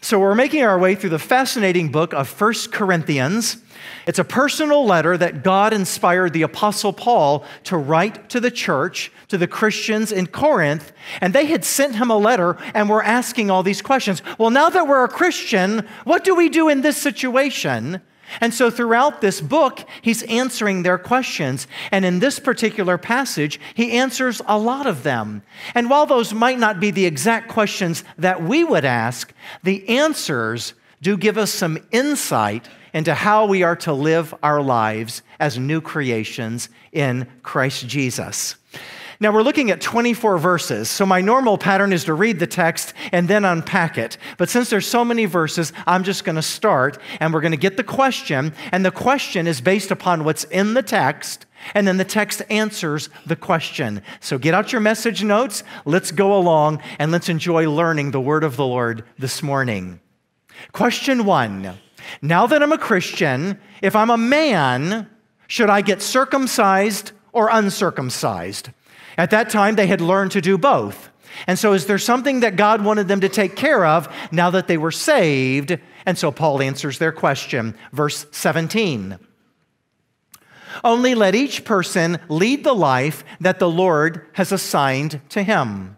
So, we're making our way through the fascinating book of First Corinthians. It's a personal letter that God inspired the Apostle Paul to write to the church, to the Christians in Corinth, and they had sent him a letter and were asking all these questions. Well, now that we're a Christian, what do we do in this situation? And so, throughout this book, he's answering their questions. And in this particular passage, he answers a lot of them. And while those might not be the exact questions that we would ask, the answers do give us some insight into how we are to live our lives as new creations in Christ Jesus. Now, we're looking at 24 verses, so my normal pattern is to read the text and then unpack it. But since there's so many verses, I'm just going to start and we're going to get the question. And the question is based upon what's in the text, and then the text answers the question. So get out your message notes, let's go along, and let's enjoy learning the word of the Lord this morning. Question one Now that I'm a Christian, if I'm a man, should I get circumcised or uncircumcised? At that time, they had learned to do both. And so, is there something that God wanted them to take care of now that they were saved? And so, Paul answers their question. Verse 17 Only let each person lead the life that the Lord has assigned to him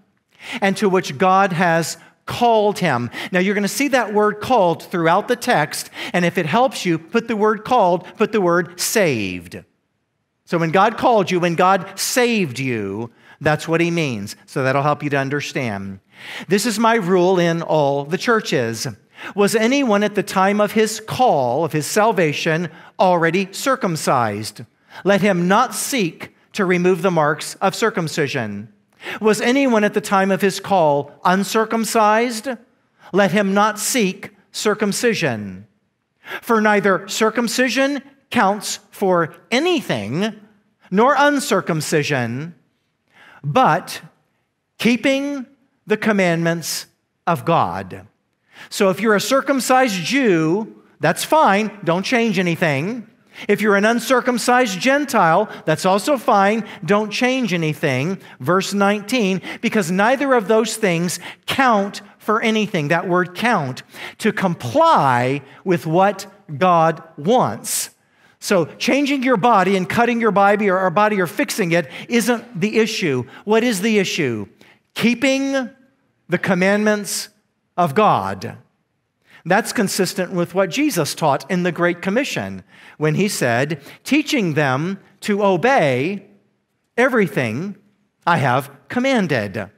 and to which God has called him. Now, you're going to see that word called throughout the text. And if it helps you, put the word called, put the word saved. So when God called you, when God saved you, that's what he means. So that'll help you to understand. This is my rule in all the churches. Was anyone at the time of his call, of his salvation, already circumcised? Let him not seek to remove the marks of circumcision. Was anyone at the time of his call uncircumcised? Let him not seek circumcision. For neither circumcision counts for anything, nor uncircumcision, but keeping the commandments of God. So if you're a circumcised Jew, that's fine, don't change anything. If you're an uncircumcised Gentile, that's also fine, don't change anything. Verse 19, because neither of those things count for anything. That word count, to comply with what God wants. So, changing your body and cutting your body or, our body or fixing it isn't the issue. What is the issue? Keeping the commandments of God. That's consistent with what Jesus taught in the Great Commission when he said, teaching them to obey everything I have commanded.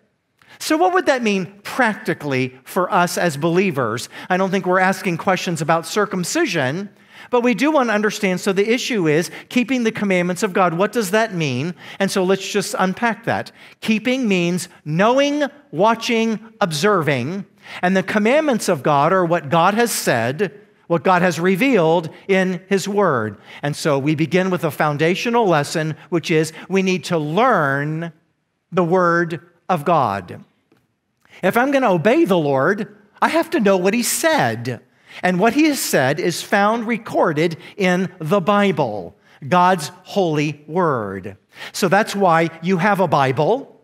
So, what would that mean practically for us as believers? I don't think we're asking questions about circumcision. But we do want to understand. So the issue is keeping the commandments of God. What does that mean? And so let's just unpack that. Keeping means knowing, watching, observing. And the commandments of God are what God has said, what God has revealed in His Word. And so we begin with a foundational lesson, which is we need to learn the Word of God. If I'm going to obey the Lord, I have to know what He said. And what he has said is found recorded in the Bible, God's holy word. So that's why you have a Bible.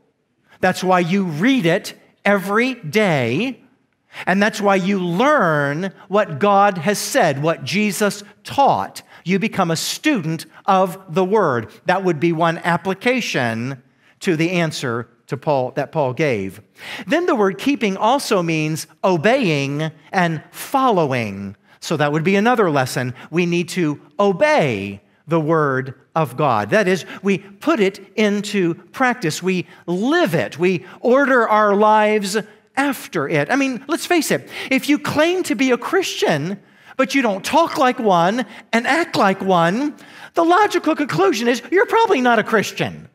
That's why you read it every day. And that's why you learn what God has said, what Jesus taught. You become a student of the word. That would be one application to the answer to Paul that Paul gave. Then the word keeping also means obeying and following. So that would be another lesson. We need to obey the word of God. That is, we put it into practice. We live it. We order our lives after it. I mean, let's face it. If you claim to be a Christian, but you don't talk like one and act like one, the logical conclusion is you're probably not a Christian.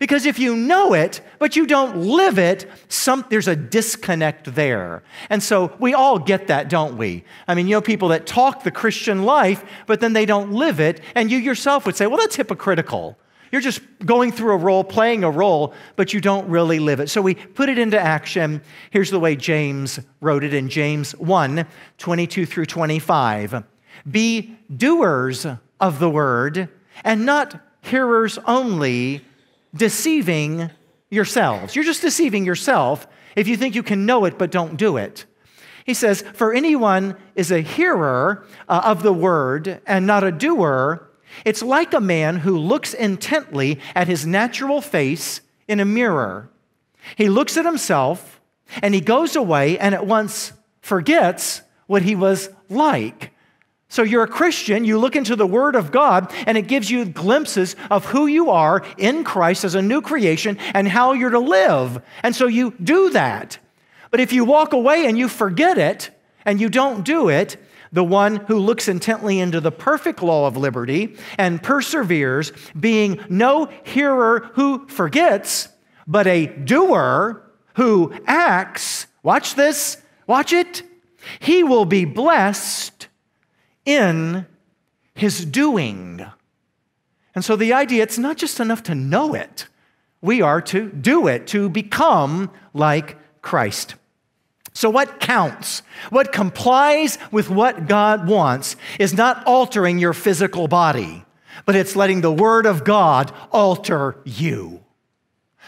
Because if you know it, but you don't live it, some, there's a disconnect there. And so we all get that, don't we? I mean, you know, people that talk the Christian life, but then they don't live it. And you yourself would say, well, that's hypocritical. You're just going through a role, playing a role, but you don't really live it. So we put it into action. Here's the way James wrote it in James 1 22 through 25. Be doers of the word and not hearers only deceiving yourselves. You're just deceiving yourself if you think you can know it but don't do it. He says, For anyone is a hearer uh, of the word and not a doer, it's like a man who looks intently at his natural face in a mirror. He looks at himself and he goes away and at once forgets what he was like. So you're a Christian, you look into the Word of God, and it gives you glimpses of who you are in Christ as a new creation and how you're to live. And so you do that. But if you walk away and you forget it and you don't do it, the one who looks intently into the perfect law of liberty and perseveres, being no hearer who forgets, but a doer who acts, watch this, watch it, he will be blessed in his doing. And so the idea, it's not just enough to know it, we are to do it, to become like Christ. So, what counts, what complies with what God wants, is not altering your physical body, but it's letting the Word of God alter you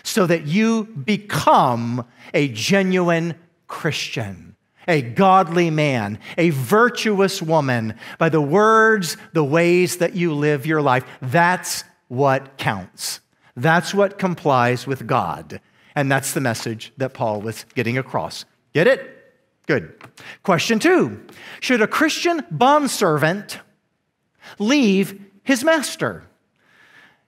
so that you become a genuine Christian, a godly man, a virtuous woman by the words, the ways that you live your life. That's what counts. That's what complies with God. And that's the message that Paul was getting across Get it? Good. Question two Should a Christian bondservant leave his master?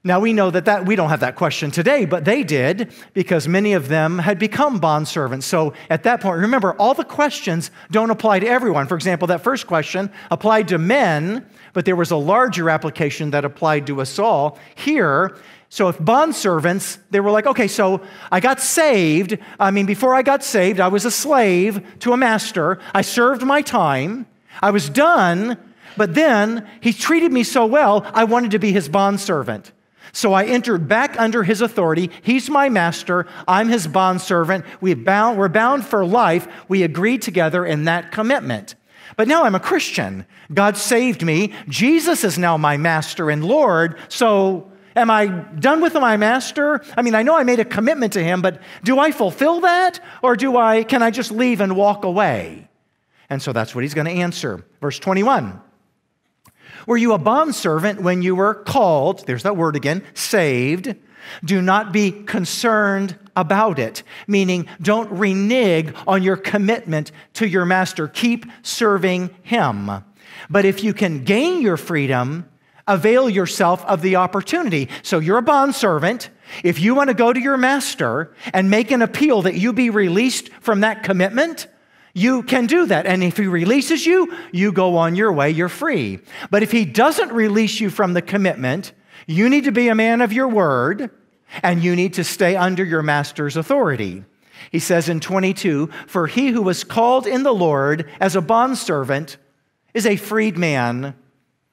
Now we know that, that we don't have that question today, but they did because many of them had become bondservants. So at that point, remember, all the questions don't apply to everyone. For example, that first question applied to men, but there was a larger application that applied to us all. Here, so if bond servants, they were like, okay, so I got saved. I mean, before I got saved, I was a slave to a master. I served my time. I was done, but then he treated me so well, I wanted to be his bond servant. So I entered back under his authority. He's my master. I'm his bondservant. We bound, we're bound for life. We agreed together in that commitment. But now I'm a Christian. God saved me. Jesus is now my master and Lord. So Am I done with my master? I mean, I know I made a commitment to him, but do I fulfill that? Or do I, can I just leave and walk away? And so that's what he's going to answer. Verse 21. Were you a bondservant when you were called? There's that word again, saved. Do not be concerned about it, meaning don't renege on your commitment to your master. Keep serving him. But if you can gain your freedom, avail yourself of the opportunity. So you're a bondservant. If you want to go to your master and make an appeal that you be released from that commitment, you can do that. And if he releases you, you go on your way, you're free. But if he doesn't release you from the commitment, you need to be a man of your word and you need to stay under your master's authority. He says in 22 For he who was called in the Lord as a bondservant is a freed man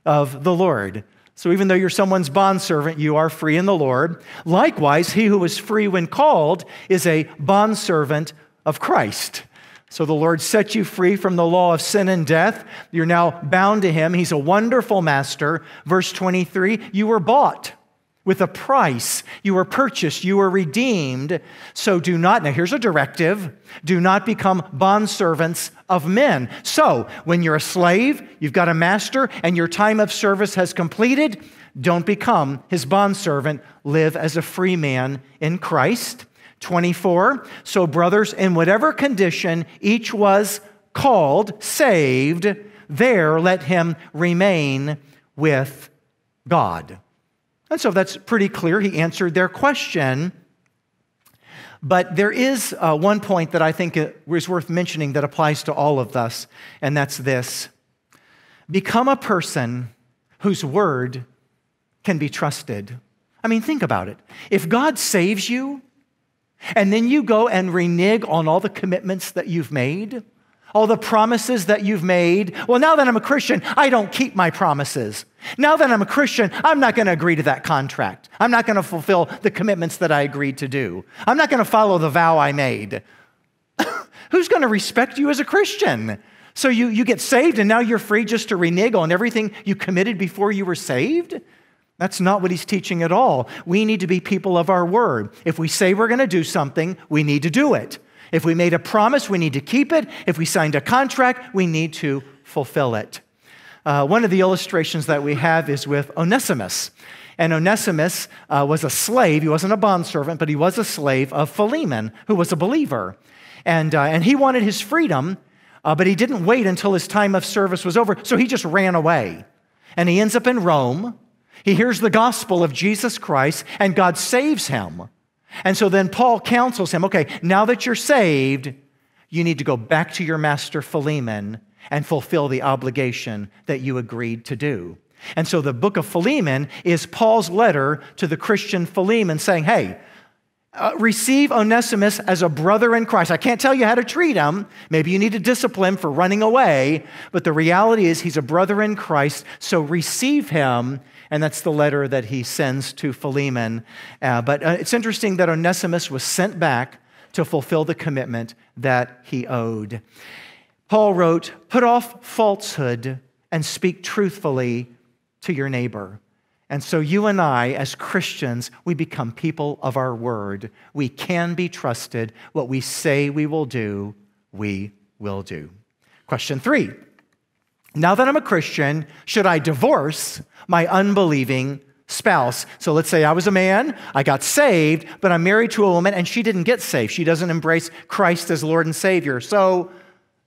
of the Lord. So even though you're someone's bondservant, you are free in the Lord. Likewise, he who was free when called is a bondservant of Christ. So the Lord set you free from the law of sin and death. You're now bound to him. He's a wonderful master. Verse 23 you were bought with a price. You were purchased, you were redeemed. So do not, now here's a directive do not become bondservants of men. So when you're a slave, you've got a master, and your time of service has completed, don't become his bondservant. Live as a free man in Christ. 24. So, brothers, in whatever condition each was called, saved, there let him remain with God. And so that's pretty clear. He answered their question. But there is uh, one point that I think is worth mentioning that applies to all of us, and that's this become a person whose word can be trusted. I mean, think about it. If God saves you, and then you go and renege on all the commitments that you've made, all the promises that you've made. Well, now that I'm a Christian, I don't keep my promises. Now that I'm a Christian, I'm not going to agree to that contract. I'm not going to fulfill the commitments that I agreed to do. I'm not going to follow the vow I made. Who's going to respect you as a Christian? So you, you get saved and now you're free just to renege on everything you committed before you were saved? That's not what he's teaching at all. We need to be people of our word. If we say we're going to do something, we need to do it. If we made a promise, we need to keep it. If we signed a contract, we need to fulfill it. Uh, one of the illustrations that we have is with Onesimus. And Onesimus uh, was a slave. He wasn't a bondservant, but he was a slave of Philemon, who was a believer. And, uh, and he wanted his freedom, uh, but he didn't wait until his time of service was over, so he just ran away. And he ends up in Rome. He hears the gospel of Jesus Christ, and God saves him. And so then Paul counsels him okay, now that you're saved, you need to go back to your master Philemon and fulfill the obligation that you agreed to do. And so the book of Philemon is Paul's letter to the Christian Philemon saying, hey, uh, receive Onesimus as a brother in Christ. I can't tell you how to treat him. Maybe you need to discipline for running away, but the reality is he's a brother in Christ, so receive him. And that's the letter that he sends to Philemon. Uh, but uh, it's interesting that Onesimus was sent back to fulfill the commitment that he owed. Paul wrote, Put off falsehood and speak truthfully to your neighbor. And so, you and I, as Christians, we become people of our word. We can be trusted. What we say we will do, we will do. Question three Now that I'm a Christian, should I divorce my unbelieving spouse? So, let's say I was a man, I got saved, but I'm married to a woman and she didn't get saved. She doesn't embrace Christ as Lord and Savior. So,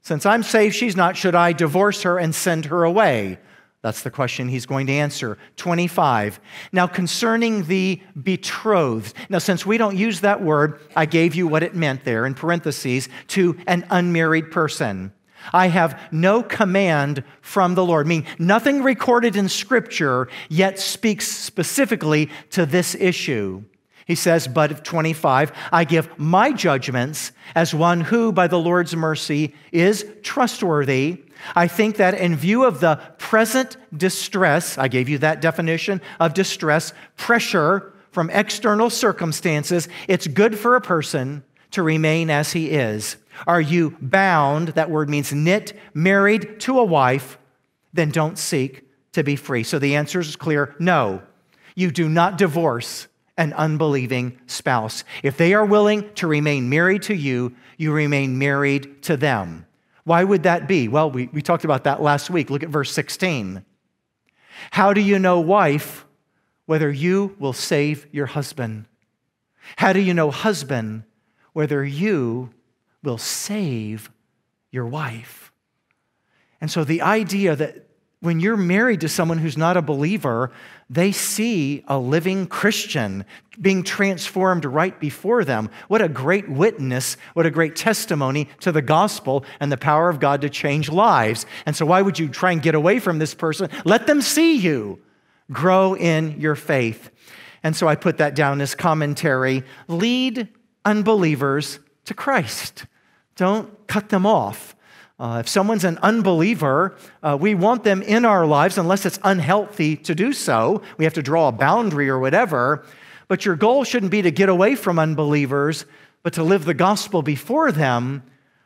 since I'm saved, she's not, should I divorce her and send her away? That's the question he's going to answer. 25. Now, concerning the betrothed. Now, since we don't use that word, I gave you what it meant there in parentheses to an unmarried person. I have no command from the Lord, meaning nothing recorded in Scripture yet speaks specifically to this issue. He says, but 25, I give my judgments as one who, by the Lord's mercy, is trustworthy I think that in view of the present distress, I gave you that definition of distress, pressure from external circumstances, it's good for a person to remain as he is. Are you bound, that word means knit, married to a wife, then don't seek to be free. So the answer is clear no. You do not divorce an unbelieving spouse. If they are willing to remain married to you, you remain married to them. Why would that be? Well, we, we talked about that last week. Look at verse 16. How do you know, wife, whether you will save your husband? How do you know, husband, whether you will save your wife? And so the idea that when you're married to someone who's not a believer, they see a living Christian being transformed right before them. What a great witness, what a great testimony to the gospel and the power of God to change lives. And so, why would you try and get away from this person? Let them see you grow in your faith. And so, I put that down as commentary lead unbelievers to Christ, don't cut them off. Uh, if someone's an unbeliever, uh, we want them in our lives unless it's unhealthy to do so. We have to draw a boundary or whatever. But your goal shouldn't be to get away from unbelievers, but to live the gospel before them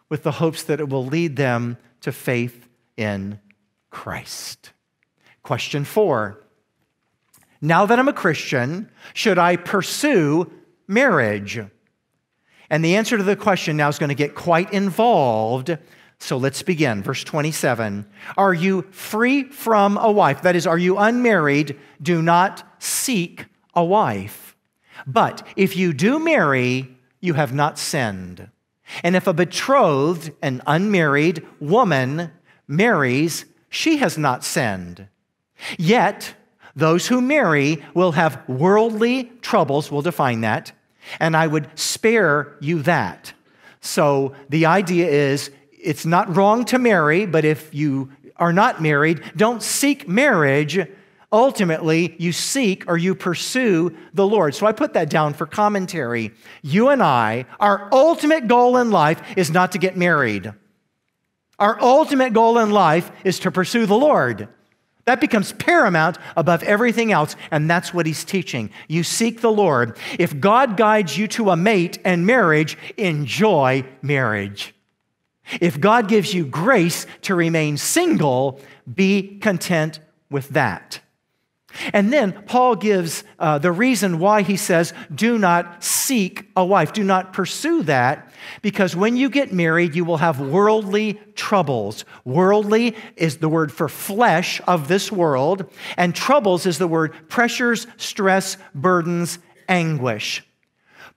with the hopes that it will lead them to faith in Christ. Question four Now that I'm a Christian, should I pursue marriage? And the answer to the question now is going to get quite involved so let's begin. Verse 27 Are you free from a wife? That is, are you unmarried? Do not seek a wife. But if you do marry, you have not sinned. And if a betrothed, an unmarried woman marries, she has not sinned. Yet, those who marry will have worldly troubles, we'll define that, and I would spare you that. So the idea is it's not wrong to marry, but if you are not married, don't seek marriage. Ultimately, you seek or you pursue the Lord. So I put that down for commentary. You and I, our ultimate goal in life is not to get married. Our ultimate goal in life is to pursue the Lord. That becomes paramount above everything else, and that's what he's teaching. You seek the Lord. If God guides you to a mate and marriage, enjoy marriage. If God gives you grace to remain single, be content with that. And then Paul gives uh, the reason why he says, do not seek a wife, do not pursue that, because when you get married, you will have worldly troubles. Worldly is the word for flesh of this world, and troubles is the word pressures, stress, burdens, anguish.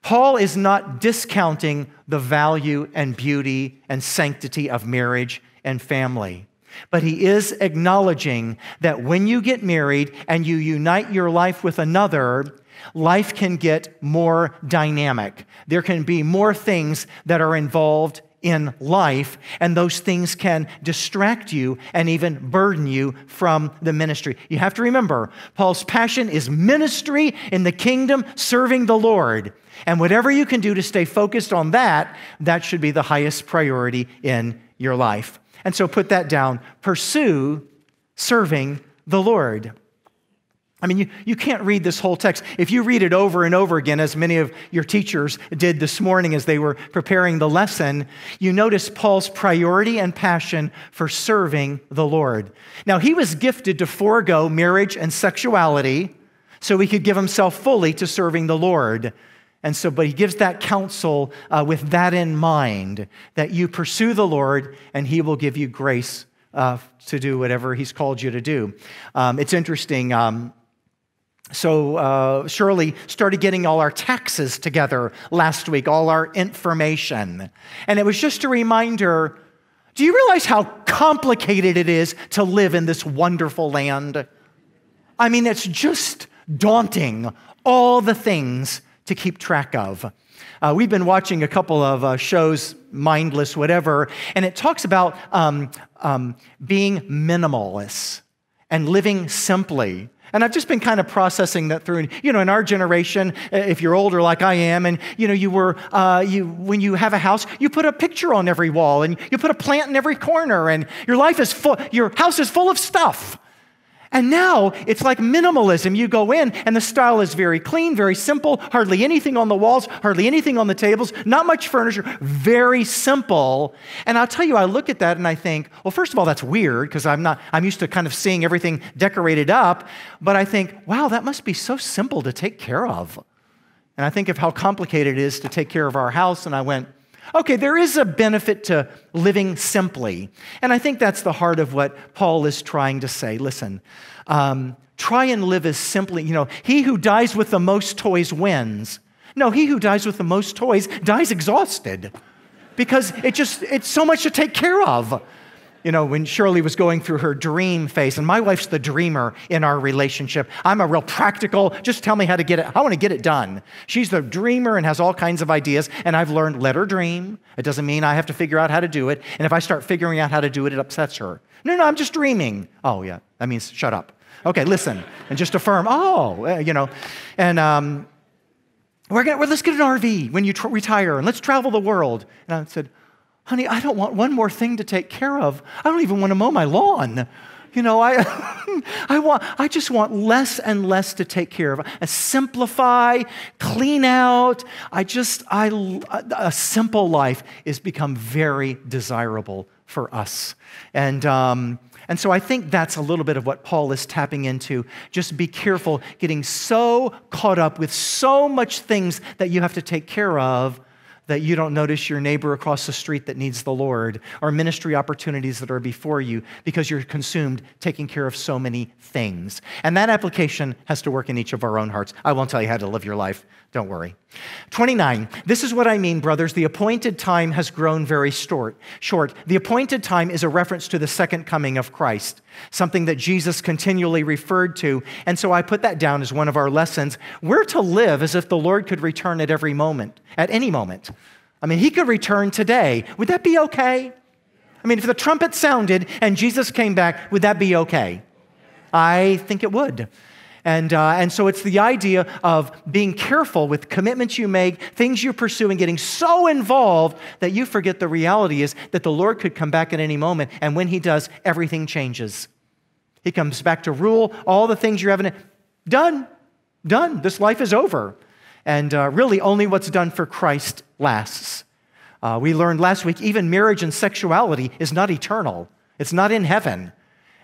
Paul is not discounting the value and beauty and sanctity of marriage and family. But he is acknowledging that when you get married and you unite your life with another, life can get more dynamic. There can be more things that are involved in life, and those things can distract you and even burden you from the ministry. You have to remember, Paul's passion is ministry in the kingdom, serving the Lord. And whatever you can do to stay focused on that, that should be the highest priority in your life. And so put that down. Pursue serving the Lord. I mean, you, you can't read this whole text. If you read it over and over again, as many of your teachers did this morning as they were preparing the lesson, you notice Paul's priority and passion for serving the Lord. Now, he was gifted to forego marriage and sexuality so he could give himself fully to serving the Lord. And so, but he gives that counsel uh, with that in mind that you pursue the Lord and he will give you grace uh, to do whatever he's called you to do. Um, it's interesting. Um, so, uh, Shirley started getting all our taxes together last week, all our information. And it was just a reminder do you realize how complicated it is to live in this wonderful land? I mean, it's just daunting, all the things to keep track of. Uh, we've been watching a couple of uh, shows, mindless, whatever, and it talks about um, um, being minimalist and living simply. And I've just been kind of processing that through. You know, in our generation, if you're older like I am, and you know, you were, uh, you when you have a house, you put a picture on every wall, and you put a plant in every corner, and your life is full. Your house is full of stuff. And now it's like minimalism. You go in, and the style is very clean, very simple, hardly anything on the walls, hardly anything on the tables, not much furniture, very simple. And I'll tell you, I look at that and I think, well, first of all, that's weird because I'm not, I'm used to kind of seeing everything decorated up. But I think, wow, that must be so simple to take care of. And I think of how complicated it is to take care of our house, and I went, Okay, there is a benefit to living simply. And I think that's the heart of what Paul is trying to say. Listen, um, try and live as simply, you know, he who dies with the most toys wins. No, he who dies with the most toys dies exhausted because it just, it's so much to take care of you know, when Shirley was going through her dream phase, and my wife's the dreamer in our relationship. I'm a real practical, just tell me how to get it. I want to get it done. She's the dreamer and has all kinds of ideas, and I've learned let her dream. It doesn't mean I have to figure out how to do it. And if I start figuring out how to do it, it upsets her. No, no, I'm just dreaming. Oh, yeah, that means shut up. Okay, listen, and just affirm, oh, eh, you know, and um, we're gonna, well, let's get an RV when you tr- retire, and let's travel the world. And I said, honey, I don't want one more thing to take care of. I don't even want to mow my lawn. You know, I, I, want, I just want less and less to take care of. I simplify, clean out. I just, I, a simple life is become very desirable for us. And, um, and so I think that's a little bit of what Paul is tapping into. Just be careful getting so caught up with so much things that you have to take care of that you don't notice your neighbor across the street that needs the Lord, or ministry opportunities that are before you because you're consumed taking care of so many things. And that application has to work in each of our own hearts. I won't tell you how to live your life. Don't worry. 29. This is what I mean, brothers. The appointed time has grown very short. Short. The appointed time is a reference to the second coming of Christ, something that Jesus continually referred to. And so I put that down as one of our lessons. We're to live as if the Lord could return at every moment, at any moment. I mean, he could return today. Would that be okay? I mean, if the trumpet sounded and Jesus came back, would that be okay? I think it would. And, uh, and so it's the idea of being careful with commitments you make, things you pursue, and getting so involved that you forget the reality is that the Lord could come back at any moment. And when He does, everything changes. He comes back to rule all the things you're having. Done. Done. This life is over. And uh, really, only what's done for Christ lasts. Uh, we learned last week even marriage and sexuality is not eternal, it's not in heaven.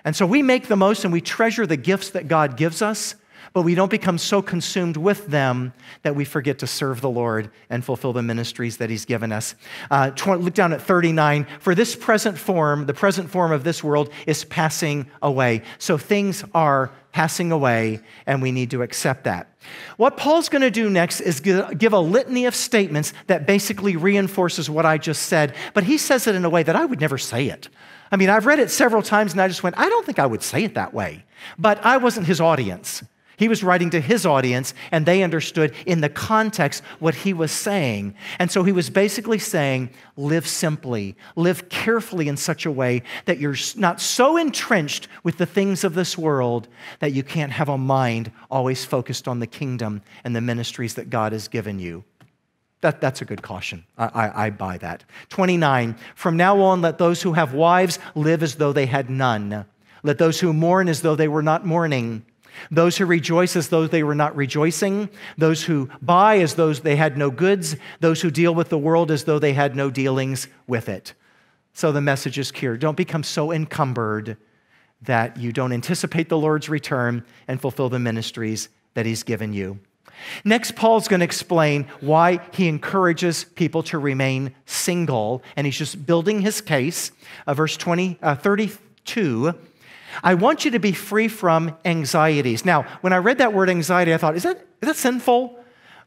And so we make the most and we treasure the gifts that God gives us, but we don't become so consumed with them that we forget to serve the Lord and fulfill the ministries that He's given us. Uh, look down at 39. For this present form, the present form of this world is passing away. So things are passing away, and we need to accept that. What Paul's going to do next is give a litany of statements that basically reinforces what I just said, but he says it in a way that I would never say it. I mean, I've read it several times and I just went, I don't think I would say it that way. But I wasn't his audience. He was writing to his audience, and they understood in the context what he was saying. And so he was basically saying, live simply, live carefully in such a way that you're not so entrenched with the things of this world that you can't have a mind always focused on the kingdom and the ministries that God has given you. That, that's a good caution. I, I, I, buy that. 29, from now on, let those who have wives live as though they had none. Let those who mourn as though they were not mourning. Those who rejoice as though they were not rejoicing. Those who buy as though they had no goods. Those who deal with the world as though they had no dealings with it. So the message is clear. Don't become so encumbered that you don't anticipate the Lord's return and fulfill the ministries that He's given you. Next, Paul's going to explain why he encourages people to remain single, and he's just building his case. Uh, verse 20, uh, 32 I want you to be free from anxieties. Now, when I read that word anxiety, I thought, is that, is that sinful?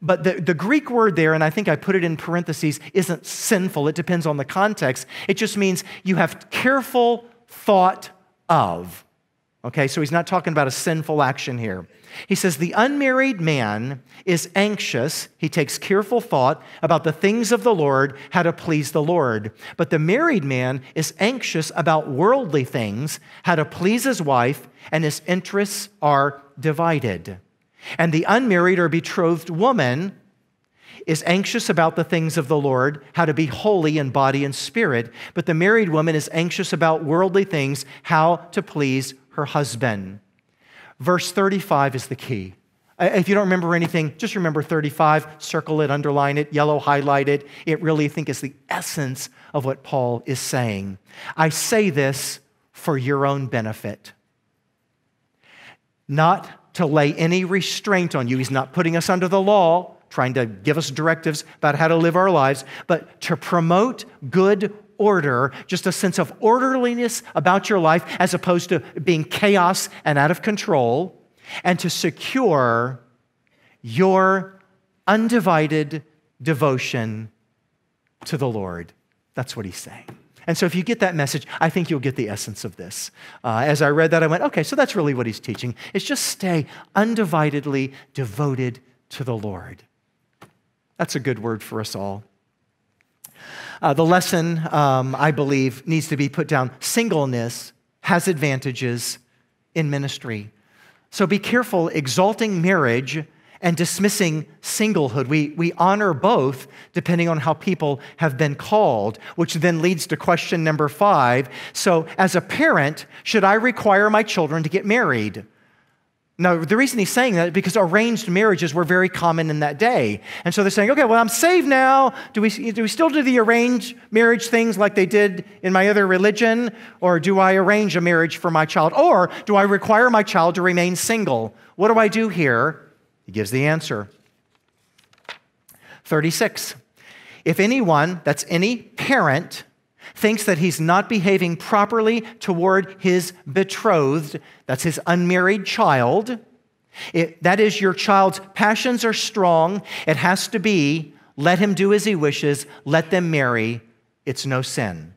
But the, the Greek word there, and I think I put it in parentheses, isn't sinful. It depends on the context. It just means you have careful thought of. Okay, so he's not talking about a sinful action here. He says, The unmarried man is anxious, he takes careful thought about the things of the Lord, how to please the Lord. But the married man is anxious about worldly things, how to please his wife, and his interests are divided. And the unmarried or betrothed woman is anxious about the things of the Lord, how to be holy in body and spirit. But the married woman is anxious about worldly things, how to please her husband. Verse 35 is the key. If you don't remember anything, just remember 35, circle it, underline it, yellow highlight it. It really, I think, is the essence of what Paul is saying. I say this for your own benefit, not to lay any restraint on you. He's not putting us under the law, trying to give us directives about how to live our lives, but to promote good order, just a sense of orderliness about your life as opposed to being chaos and out of control, and to secure your undivided devotion to the Lord. That's what he's saying. And so, if you get that message, I think you'll get the essence of this. Uh, as I read that, I went, okay, so that's really what he's teaching. It's just stay undividedly devoted to the Lord. That's a good word for us all. Uh, the lesson, um, I believe, needs to be put down. Singleness has advantages in ministry. So be careful exalting marriage and dismissing singlehood. We, we honor both depending on how people have been called, which then leads to question number five. So, as a parent, should I require my children to get married? Now, the reason he's saying that is because arranged marriages were very common in that day. And so they're saying, okay, well, I'm saved now. Do we, do we still do the arranged marriage things like they did in my other religion? Or do I arrange a marriage for my child? Or do I require my child to remain single? What do I do here? He gives the answer 36. If anyone, that's any parent, thinks that he's not behaving properly toward his betrothed, that's his unmarried child. It, that is, your child's passions are strong. It has to be let him do as he wishes, let them marry. It's no sin.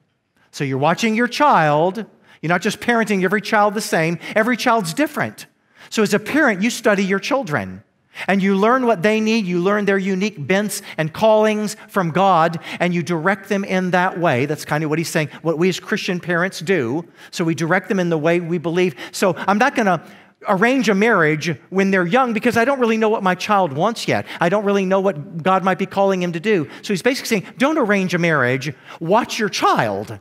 So you're watching your child. You're not just parenting every child the same, every child's different. So as a parent, you study your children. And you learn what they need, you learn their unique bents and callings from God, and you direct them in that way. That's kind of what he's saying, what we as Christian parents do. So we direct them in the way we believe. So I'm not going to arrange a marriage when they're young because I don't really know what my child wants yet. I don't really know what God might be calling him to do. So he's basically saying, don't arrange a marriage, watch your child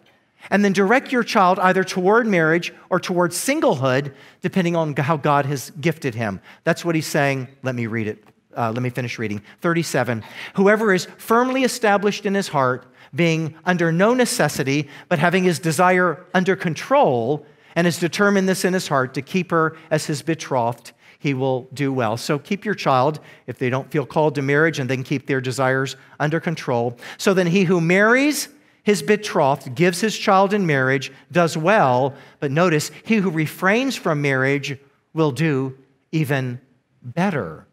and then direct your child either toward marriage or toward singlehood, depending on how God has gifted him. That's what he's saying. Let me read it. Uh, let me finish reading. 37. Whoever is firmly established in his heart, being under no necessity, but having his desire under control, and has determined this in his heart to keep her as his betrothed, he will do well. So keep your child if they don't feel called to marriage and then keep their desires under control. So then he who marries his betrothed gives his child in marriage does well, but notice he who refrains from marriage will do even better.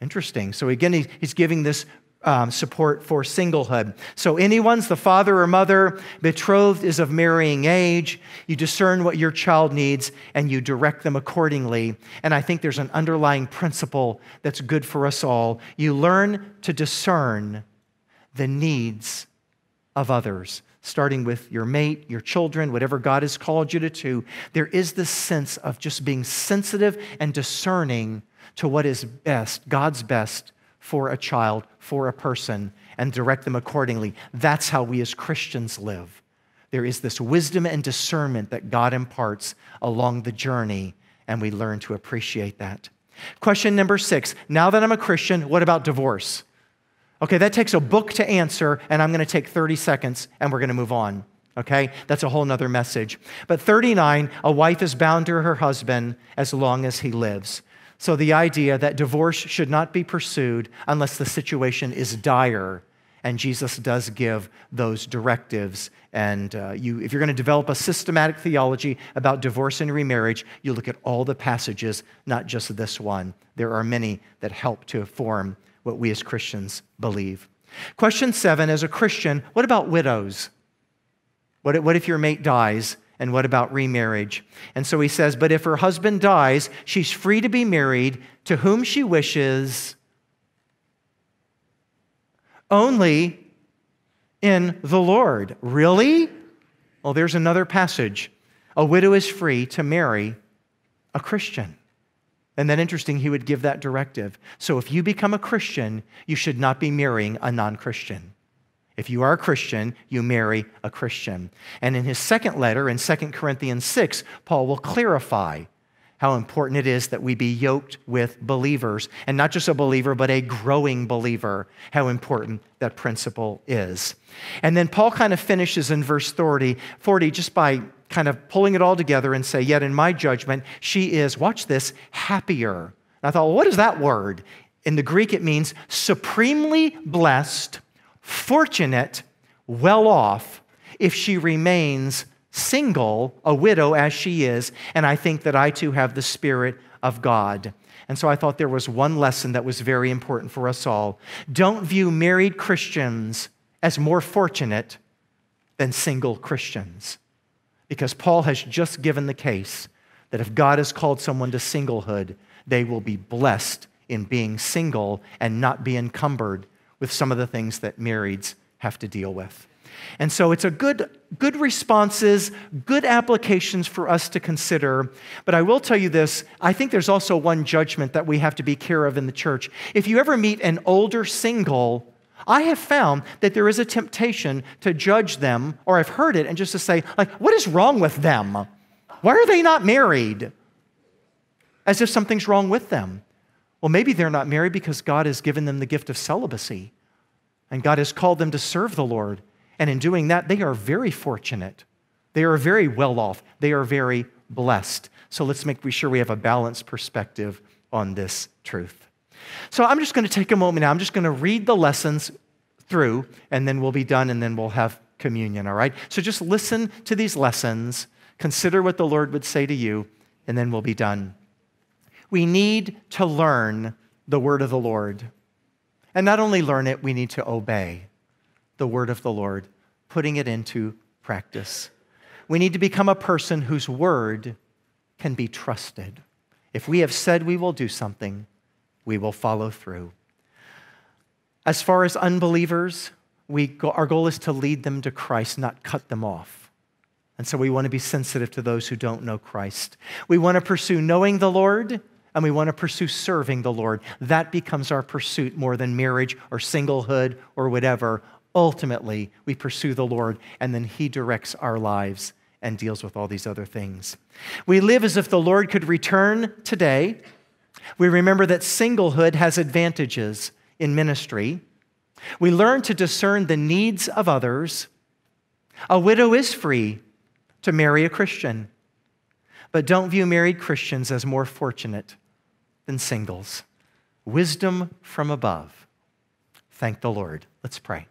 Interesting. So again, he's giving this um, support for singlehood. So, anyone's the father or mother, betrothed is of marrying age. You discern what your child needs and you direct them accordingly. And I think there's an underlying principle that's good for us all. You learn to discern the needs of others, starting with your mate, your children, whatever God has called you to do. There is this sense of just being sensitive and discerning to what is best, God's best for a child, for a person, and direct them accordingly. That's how we as Christians live. There is this wisdom and discernment that God imparts along the journey, and we learn to appreciate that. Question number six Now that I'm a Christian, what about divorce? Okay, that takes a book to answer, and I'm going to take 30 seconds and we're going to move on. Okay, that's a whole nother message. But 39, a wife is bound to her husband as long as he lives. So the idea that divorce should not be pursued unless the situation is dire. And Jesus does give those directives. And uh, you, if you're going to develop a systematic theology about divorce and remarriage, you look at all the passages, not just this one. There are many that help to form what we as Christians believe. Question seven As a Christian, what about widows? What, what if your mate dies? And what about remarriage? And so he says, But if her husband dies, she's free to be married to whom she wishes, only in the Lord. Really? Well, there's another passage. A widow is free to marry a Christian. And then interesting, he would give that directive. So if you become a Christian, you should not be marrying a non Christian. If you are a Christian, you marry a Christian. And in his second letter, in 2 Corinthians 6, Paul will clarify how important it is that we be yoked with believers, and not just a believer, but a growing believer, how important that principle is. And then Paul kind of finishes in verse 30, 40 just by kind of pulling it all together and say, Yet in my judgment, she is, watch this, happier. And I thought, well, what is that word? In the Greek, it means supremely blessed fortunate, well off, if she remains single, a widow as she is. And I think that I too have the Spirit of God. And so I thought there was one lesson that was very important for us all. Don't view married Christians as more fortunate than single Christians. Because Paul has just given the case that if God has called someone to singlehood, they will be blessed in being single and not be encumbered with some of the things that marrieds have to deal with. And so it's a good, good responses, good applications for us to consider. But I will tell you this I think there's also one judgment that we have to be care of in the church. If you ever meet an older single, I have found that there is a temptation to judge them, or I've heard it, and just to say, like, what is wrong with them? Why are they not married? As if something's wrong with them. Well, maybe they're not married because God has given them the gift of celibacy and God has called them to serve the Lord. And in doing that, they are very fortunate. They are very well off. They are very blessed. So let's make sure we have a balanced perspective on this truth. So I'm just going to take a moment now. I'm just going to read the lessons through, and then we'll be done, and then we'll have communion, all right? So just listen to these lessons, consider what the Lord would say to you, and then we'll be done. We need to learn the word of the Lord. And not only learn it, we need to obey the word of the Lord, putting it into practice. We need to become a person whose word can be trusted. If we have said we will do something, we will follow through. As far as unbelievers, we go, our goal is to lead them to Christ, not cut them off. And so we want to be sensitive to those who don't know Christ. We want to pursue knowing the Lord and we want to pursue serving the Lord. That becomes our pursuit more than marriage or singlehood or whatever. Ultimately, we pursue the Lord, and then He directs our lives and deals with all these other things. We live as if the Lord could return today. We remember that singlehood has advantages in ministry. We learn to discern the needs of others. A widow is free to marry a Christian. but don't view married Christians as more fortunate than singles. Wisdom from above. Thank the Lord. Let's pray.